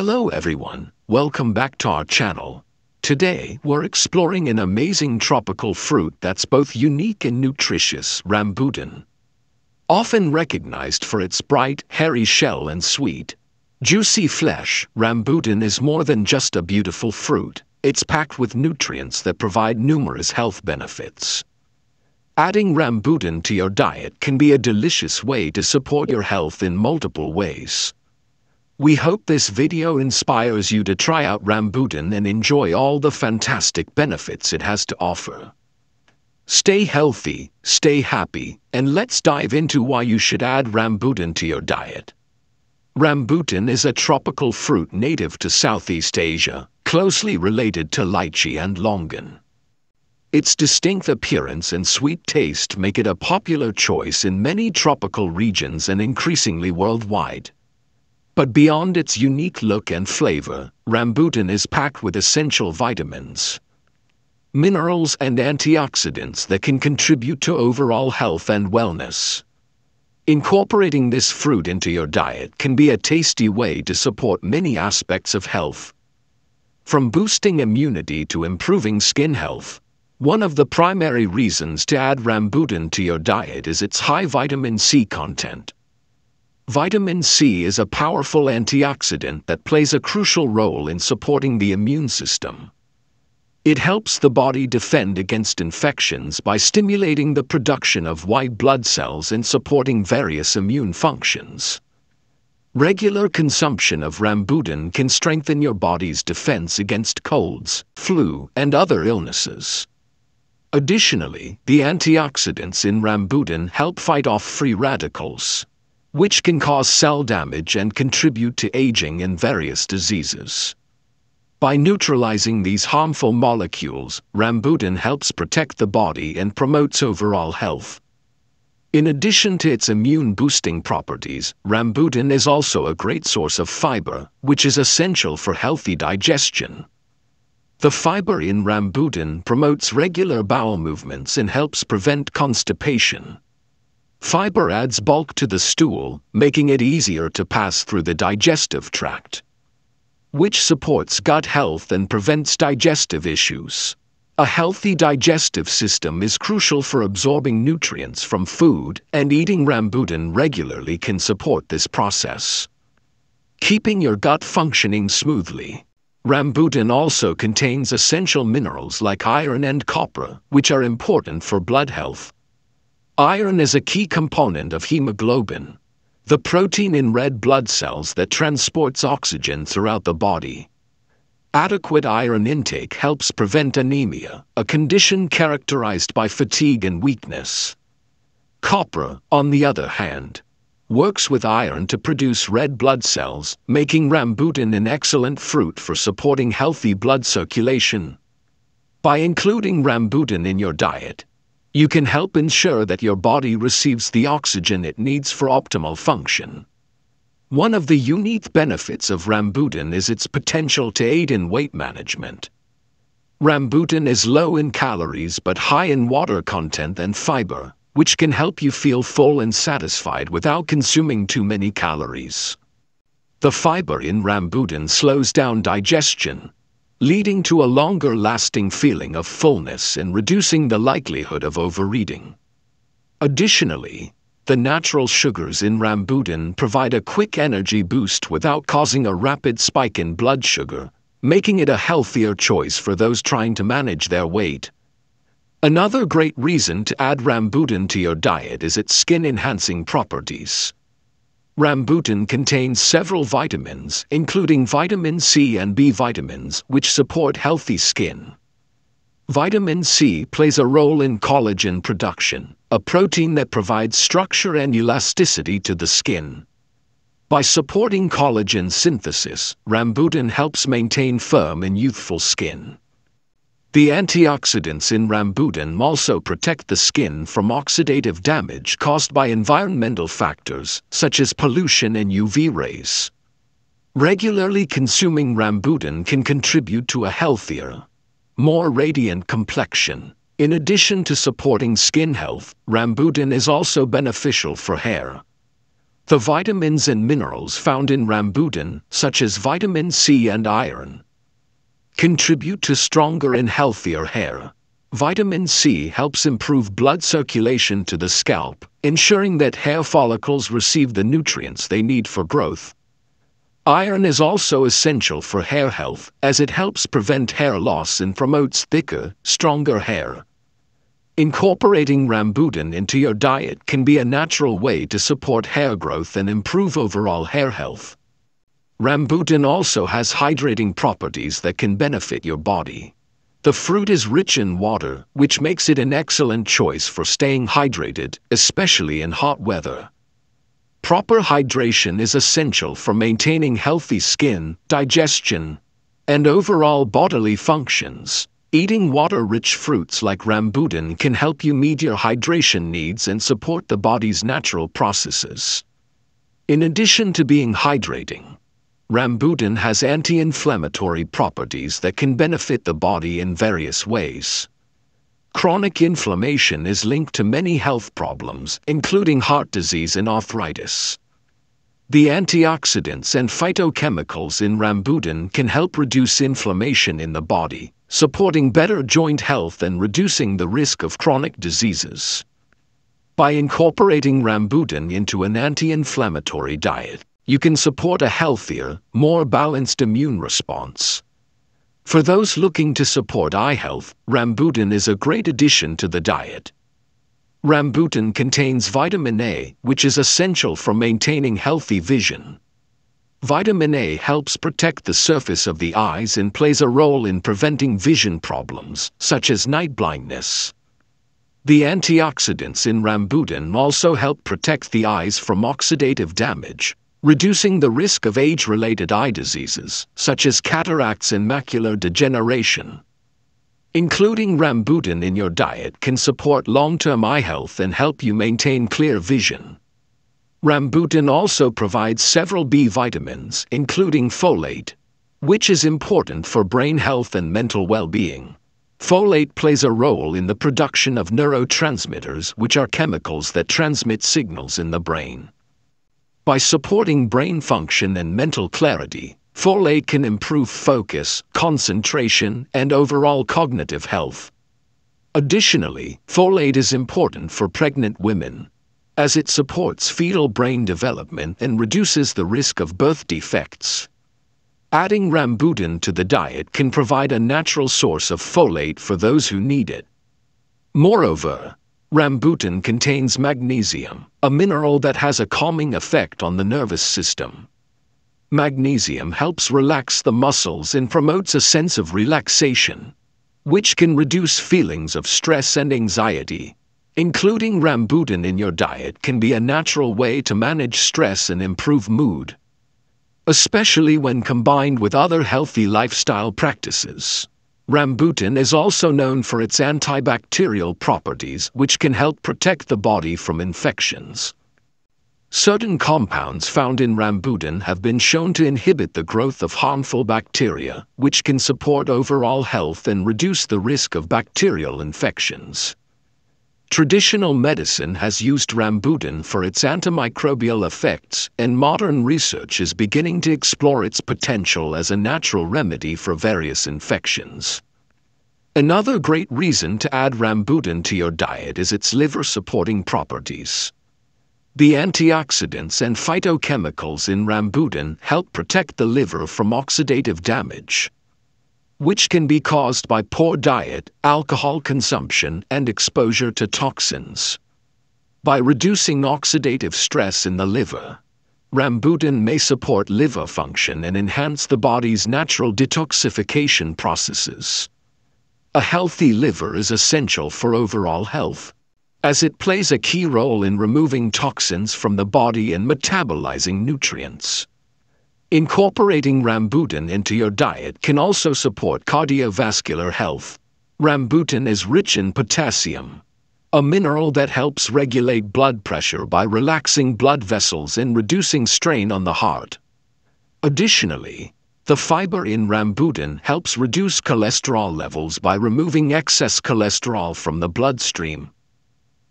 Hello everyone, welcome back to our channel. Today, we're exploring an amazing tropical fruit that's both unique and nutritious, rambutan. Often recognized for its bright, hairy shell and sweet, juicy flesh, rambutan is more than just a beautiful fruit. It's packed with nutrients that provide numerous health benefits. Adding rambutan to your diet can be a delicious way to support your health in multiple ways. We hope this video inspires you to try out rambutan and enjoy all the fantastic benefits it has to offer. Stay healthy, stay happy, and let's dive into why you should add rambutan to your diet. Rambutan is a tropical fruit native to Southeast Asia, closely related to lychee and longan. Its distinct appearance and sweet taste make it a popular choice in many tropical regions and increasingly worldwide. But beyond its unique look and flavor, rambutan is packed with essential vitamins, minerals and antioxidants that can contribute to overall health and wellness. Incorporating this fruit into your diet can be a tasty way to support many aspects of health. From boosting immunity to improving skin health, one of the primary reasons to add rambutan to your diet is its high vitamin C content. Vitamin C is a powerful antioxidant that plays a crucial role in supporting the immune system. It helps the body defend against infections by stimulating the production of white blood cells and supporting various immune functions. Regular consumption of rambutan can strengthen your body's defense against colds, flu, and other illnesses. Additionally, the antioxidants in rambutan help fight off free radicals, which can cause cell damage and contribute to aging and various diseases. By neutralizing these harmful molecules, rambutan helps protect the body and promotes overall health. In addition to its immune-boosting properties, rambutan is also a great source of fiber, which is essential for healthy digestion. The fiber in rambutan promotes regular bowel movements and helps prevent constipation. Fiber adds bulk to the stool, making it easier to pass through the digestive tract, which supports gut health and prevents digestive issues. A healthy digestive system is crucial for absorbing nutrients from food, and eating rambutan regularly can support this process. Keeping your gut functioning smoothly. Rambutan also contains essential minerals like iron and copper, which are important for blood health. Iron is a key component of hemoglobin, the protein in red blood cells that transports oxygen throughout the body. Adequate iron intake helps prevent anemia, a condition characterized by fatigue and weakness. Copper, on the other hand, works with iron to produce red blood cells, making rambutan an excellent fruit for supporting healthy blood circulation. By including rambutan in your diet, you can help ensure that your body receives the oxygen it needs for optimal function. One of the unique benefits of rambutan is its potential to aid in weight management. Rambutan is low in calories but high in water content and fiber, which can help you feel full and satisfied without consuming too many calories. The fiber in rambutan slows down digestion, leading to a longer lasting feeling of fullness and reducing the likelihood of overeating. Additionally, the natural sugars in rambutan provide a quick energy boost without causing a rapid spike in blood sugar, making it a healthier choice for those trying to manage their weight. Another great reason to add rambutan to your diet is its skin-enhancing properties. Rambutan contains several vitamins, including vitamin C and B vitamins, which support healthy skin. Vitamin C plays a role in collagen production, a protein that provides structure and elasticity to the skin. By supporting collagen synthesis, rambutan helps maintain firm and youthful skin. The antioxidants in rambutan also protect the skin from oxidative damage caused by environmental factors such as pollution and UV rays. Regularly consuming rambutan can contribute to a healthier, more radiant complexion. In addition to supporting skin health, rambutan is also beneficial for hair. The vitamins and minerals found in rambutan, such as vitamin C and iron, contribute to stronger and healthier hair. Vitamin C helps improve blood circulation to the scalp, ensuring that hair follicles receive the nutrients they need for growth. Iron is also essential for hair health as it helps prevent hair loss and promotes thicker, stronger hair. Incorporating rambutan into your diet can be a natural way to support hair growth and improve overall hair health. Rambutan also has hydrating properties that can benefit your body. The fruit is rich in water, which makes it an excellent choice for staying hydrated, especially in hot weather. Proper hydration is essential for maintaining healthy skin, digestion, and overall bodily functions. Eating water-rich fruits like rambutan can help you meet your hydration needs and support the body's natural processes. In addition to being hydrating, Rambutan has anti-inflammatory properties that can benefit the body in various ways. Chronic inflammation is linked to many health problems, including heart disease and arthritis. The antioxidants and phytochemicals in rambutan can help reduce inflammation in the body, supporting better joint health and reducing the risk of chronic diseases. By incorporating rambutan into an anti-inflammatory diet, you can support a healthier, more balanced immune response. For those looking to support eye health, rambutan is a great addition to the diet. Rambutan contains vitamin A, which is essential for maintaining healthy vision. Vitamin A helps protect the surface of the eyes and plays a role in preventing vision problems, such as night blindness. The antioxidants in rambutan also help protect the eyes from oxidative damage, reducing the risk of age-related eye diseases, such as cataracts and macular degeneration. Including rambutan in your diet can support long-term eye health and help you maintain clear vision. Rambutan also provides several B vitamins, including folate, which is important for brain health and mental well-being. Folate plays a role in the production of neurotransmitters, which are chemicals that transmit signals in the brain. By supporting brain function and mental clarity, folate can improve focus, concentration, and overall cognitive health. Additionally, folate is important for pregnant women, as it supports fetal brain development and reduces the risk of birth defects. Adding rambutan to the diet can provide a natural source of folate for those who need it. Moreover, Rambutan contains magnesium, a mineral that has a calming effect on the nervous system. Magnesium helps relax the muscles and promotes a sense of relaxation, which can reduce feelings of stress and anxiety. Including rambutan in your diet can be a natural way to manage stress and improve mood, especially when combined with other healthy lifestyle practices. Rambutan is also known for its antibacterial properties which can help protect the body from infections. Certain compounds found in rambutan have been shown to inhibit the growth of harmful bacteria, which can support overall health and reduce the risk of bacterial infections. Traditional medicine has used rambutan for its antimicrobial effects, and modern research is beginning to explore its potential as a natural remedy for various infections. Another great reason to add rambutan to your diet is its liver-supporting properties. The antioxidants and phytochemicals in rambutan help protect the liver from oxidative damage which can be caused by poor diet, alcohol consumption, and exposure to toxins. By reducing oxidative stress in the liver, rambutan may support liver function and enhance the body's natural detoxification processes. A healthy liver is essential for overall health, as it plays a key role in removing toxins from the body and metabolizing nutrients. Incorporating rambutan into your diet can also support cardiovascular health. Rambutan is rich in potassium, a mineral that helps regulate blood pressure by relaxing blood vessels and reducing strain on the heart. Additionally, the fiber in rambutan helps reduce cholesterol levels by removing excess cholesterol from the bloodstream.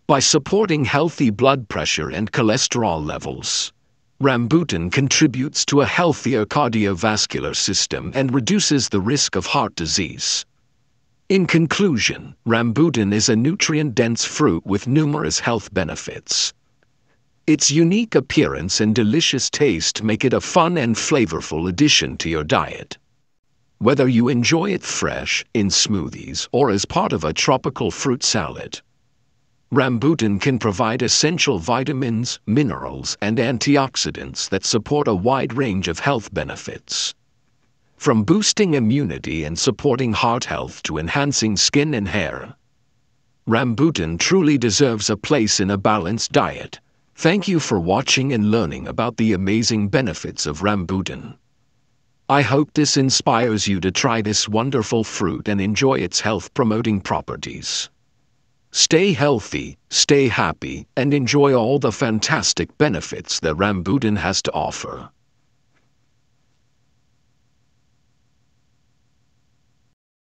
By supporting healthy blood pressure and cholesterol levels, Rambutan contributes to a healthier cardiovascular system and reduces the risk of heart disease. In conclusion, rambutan is a nutrient-dense fruit with numerous health benefits. Its unique appearance and delicious taste make it a fun and flavorful addition to your diet. Whether you enjoy it fresh, in smoothies, or as part of a tropical fruit salad, Rambutan can provide essential vitamins, minerals, and antioxidants that support a wide range of health benefits. From boosting immunity and supporting heart health to enhancing skin and hair, Rambutan truly deserves a place in a balanced diet. Thank you for watching and learning about the amazing benefits of Rambutan. I hope this inspires you to try this wonderful fruit and enjoy its health-promoting properties. Stay healthy, stay happy, and enjoy all the fantastic benefits that Rambutan has to offer.